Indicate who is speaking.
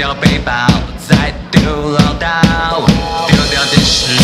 Speaker 1: 丢掉背包再丢唠叨丢掉电视